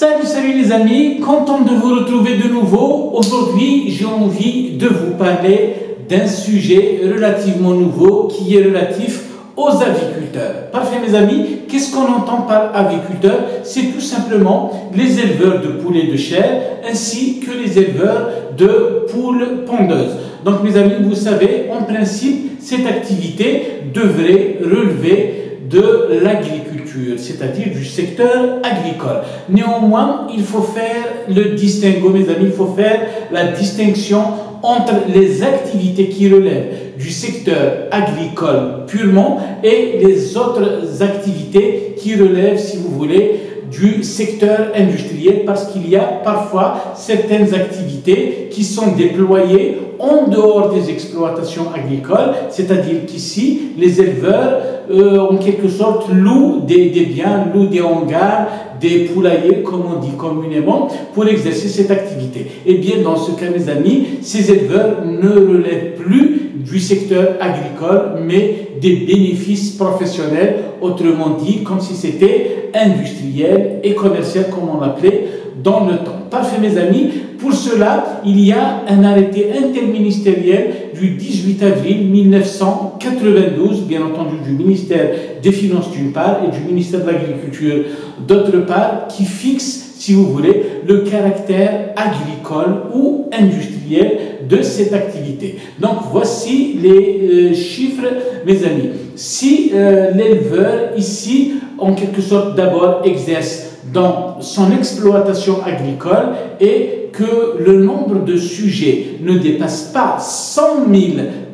Salut, salut les amis, content de vous retrouver de nouveau. Aujourd'hui, j'ai envie de vous parler d'un sujet relativement nouveau qui est relatif aux aviculteurs. Parfait mes amis, qu'est-ce qu'on entend par aviculteur? C'est tout simplement les éleveurs de poulets de chair ainsi que les éleveurs de poules pondeuses. Donc mes amis, vous savez, en principe, cette activité devrait relever de l'agriculture, c'est-à-dire du secteur agricole. Néanmoins, il faut faire le distinguo, mes amis, il faut faire la distinction entre les activités qui relèvent du secteur agricole purement et les autres activités qui relèvent, si vous voulez, du secteur industriel parce qu'il y a parfois certaines activités qui sont déployées en dehors des exploitations agricoles, c'est-à-dire qu'ici, les éleveurs, euh, en quelque sorte, louent des, des biens, louent des hangars, des poulaillers, comme on dit communément, pour exercer cette activité. Eh bien, dans ce cas, mes amis, ces éleveurs ne relèvent plus du secteur agricole, mais des bénéfices professionnels, autrement dit, comme si c'était industriel et commercial, comme on l'appelait dans le temps. Parfait, mes amis. Pour cela, il y a un arrêté interministériel du 18 avril 1992, bien entendu du ministère des Finances d'une part et du ministère de l'Agriculture d'autre part, qui fixe, si vous voulez, le caractère agricole ou industriel de cette activité. Donc voici les euh, chiffres, mes amis. Si euh, l'éleveur ici, en quelque sorte, d'abord exerce dans son exploitation agricole et que le nombre de sujets ne dépasse pas 100 000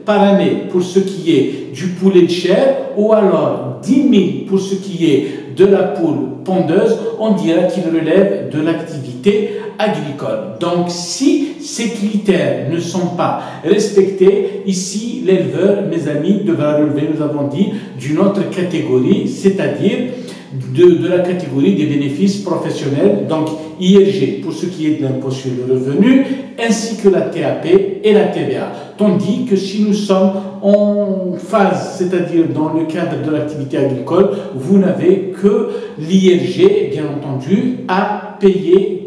par année pour ce qui est du poulet de chair ou alors 10 000 pour ce qui est de la poule pondeuse, on dirait qu'il relève de l'activité agricole. Donc si ces critères ne sont pas respectés, ici l'éleveur, mes amis, devra relever, nous avons dit, d'une autre catégorie, c'est-à-dire de, la catégorie des bénéfices professionnels, donc IRG pour ce qui est de l'impôt sur le revenu, ainsi que la TAP et la TVA. Tandis que si nous sommes en phase, c'est-à-dire dans le cadre de l'activité agricole, vous n'avez que l'IRG, bien entendu, à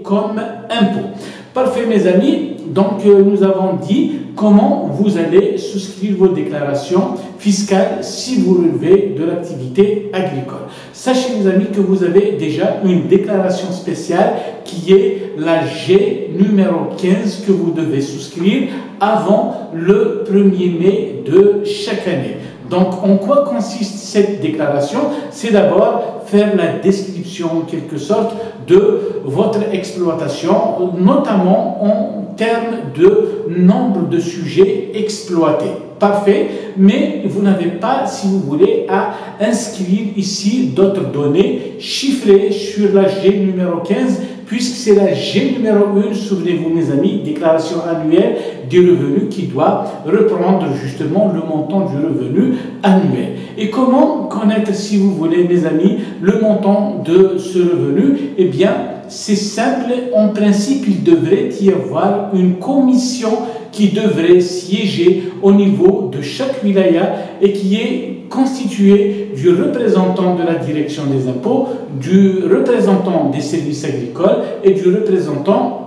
comme impôt. Parfait, mes amis. Donc, euh, nous avons dit comment vous allez souscrire vos déclarations fiscales si vous relevez de l'activité agricole. Sachez, mes amis, que vous avez déjà une déclaration spéciale qui est la G numéro 15 que vous devez souscrire avant le 1er mai de chaque année. Donc, en quoi consiste cette déclaration? C'est d'abord faire la description, en quelque sorte, de votre exploitation, notamment en termes de nombre de sujets exploités. Parfait, mais vous n'avez pas, si vous voulez, à inscrire ici d'autres données chiffrées sur la G numéro 15 puisque c'est la G numéro 1, souvenez-vous mes amis, déclaration annuelle des revenus qui doit reprendre justement le montant du revenu annuel. Et comment connaître, si vous voulez mes amis, le montant de ce revenu? Eh bien, c'est simple, en principe, il devrait y avoir une commission qui devrait siéger au niveau de chaque wilaya et qui est constitué du représentant de la direction des impôts, du représentant des services agricoles et du représentant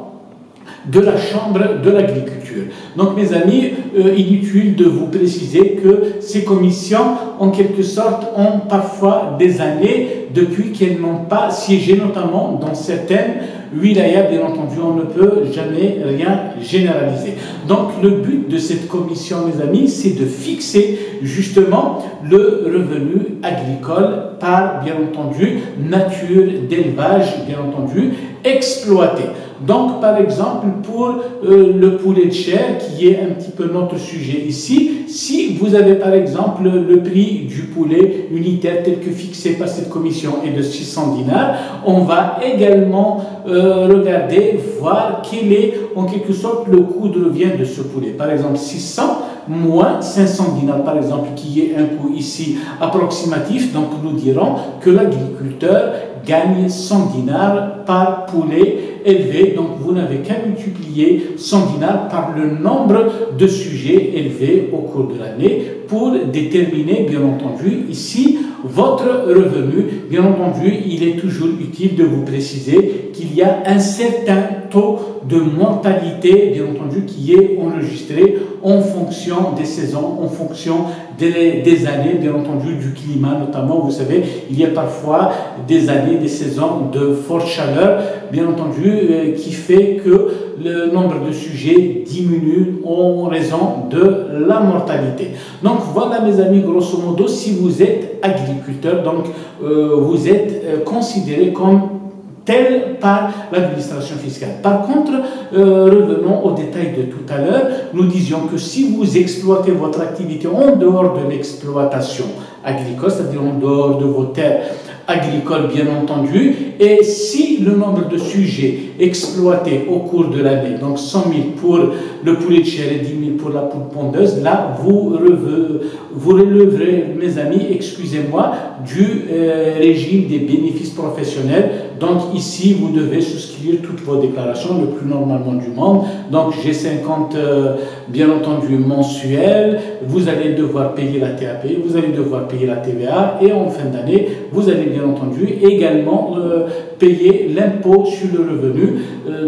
de la Chambre de l'agriculture. Donc mes amis, euh, inutile de vous préciser que ces commissions, en quelque sorte, ont parfois des années depuis qu'elles n'ont pas siégé, notamment dans certaines wilayas, bien entendu, on ne peut jamais rien généraliser. Donc le but de cette commission, mes amis, c'est de fixer justement le revenu agricole par, bien entendu, nature d'élevage, bien entendu, exploité. Donc, par exemple, pour euh, le poulet de chair, qui est un petit peu notre sujet ici, si vous avez par exemple le prix du poulet unitaire tel que fixé par cette commission est de 600 dinars, on va également euh, regarder, voir quel est en quelque sorte le coût de revient de ce poulet. Par exemple, 600 moins 500 dinars, par exemple, qui est un coût ici approximatif. Donc, nous dirons que l'agriculteur gagne 100 dinars par poulet élevé. Donc vous n'avez qu'à multiplier 100 dinars par le nombre de sujets élevés au cours de l'année pour déterminer, bien entendu, ici, votre revenu. Bien entendu, il est toujours utile de vous préciser qu'il y a un certain taux de mortalité, bien entendu, qui est enregistré en fonction des saisons, en fonction des, années, bien entendu, du climat notamment. Vous savez, il y a parfois des années, des saisons de forte chaleur, bien entendu, euh, qui fait que le nombre de sujets diminue en raison de la mortalité. Donc voilà mes amis, grosso modo, si vous êtes agriculteur, donc euh, vous êtes euh, considéré comme tel par l'administration fiscale. Par contre, euh, revenons au détail de tout à l'heure. Nous disions que si vous exploitez votre activité en dehors de l'exploitation agricole, c'est-à-dire en dehors de vos terres agricoles, bien entendu, et si le nombre de sujets exploités au cours de l'année, donc 100 000 pour le poulet de chair et 10 000 pour la poule pondeuse, là, vous, vous releverez, mes amis, excusez-moi, du euh, régime des bénéfices professionnels. Donc ici, vous devez souscrire toutes vos déclarations le plus normalement du monde. Donc j'ai 50, euh, bien entendu, mensuels. Vous allez devoir payer la TAP, vous allez devoir payer la TVA et en fin d'année, vous allez bien entendu également euh, payer l'impôt sur le revenu,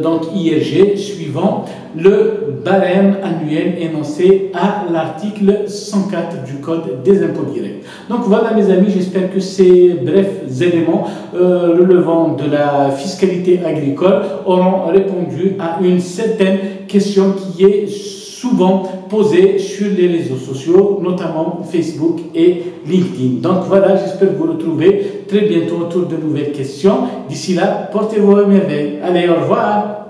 donc IRG, suivant le barème annuel énoncé à l'article 104 du Code des impôts directs. Donc voilà mes amis, j'espère que ces brefs éléments euh, relevant de la fiscalité agricole auront répondu à une certaine question qui est souvent posée sur les réseaux sociaux, notamment Facebook et LinkedIn. Donc voilà, j'espère vous retrouver très bientôt autour de nouvelles questions. D'ici là, portez-vous à merveille. Allez, au revoir